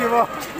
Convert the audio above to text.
নেকি চব